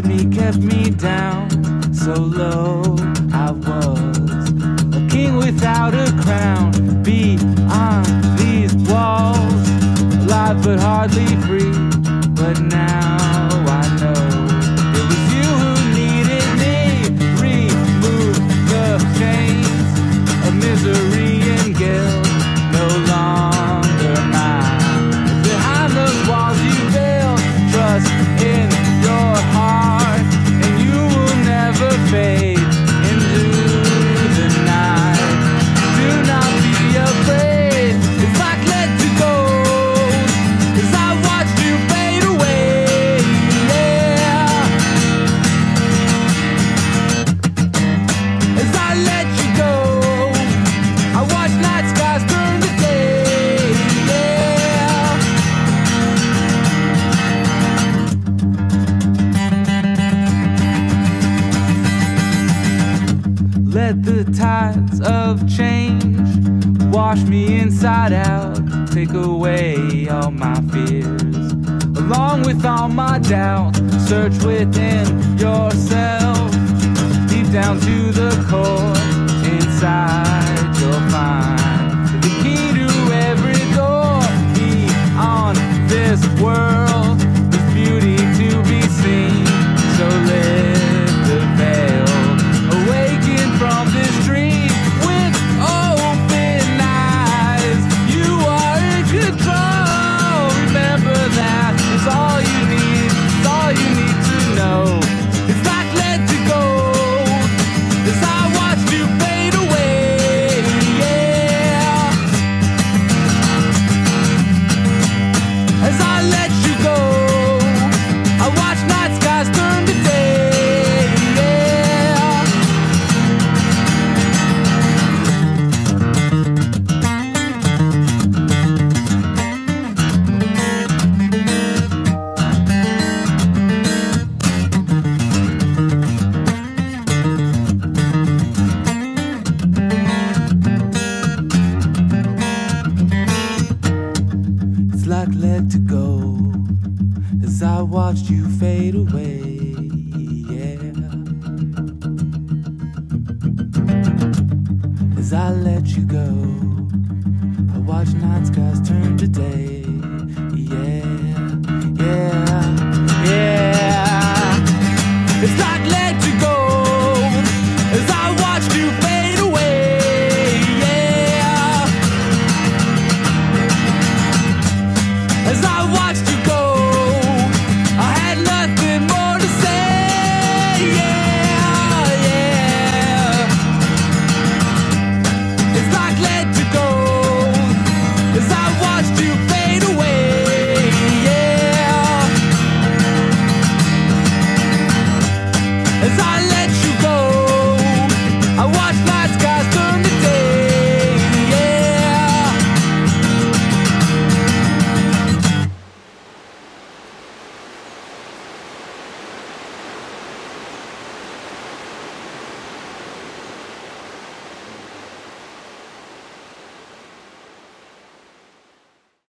kept me, kept me down so low I was. A king without a crown, beyond these walls, alive but hardly free. But now. let the tides of change wash me inside out, take away all my fears, along with all my doubts. Search within yourself. i let to go as I watched you fade away. Yeah. As I let you go, I watched night skies turn to day. as I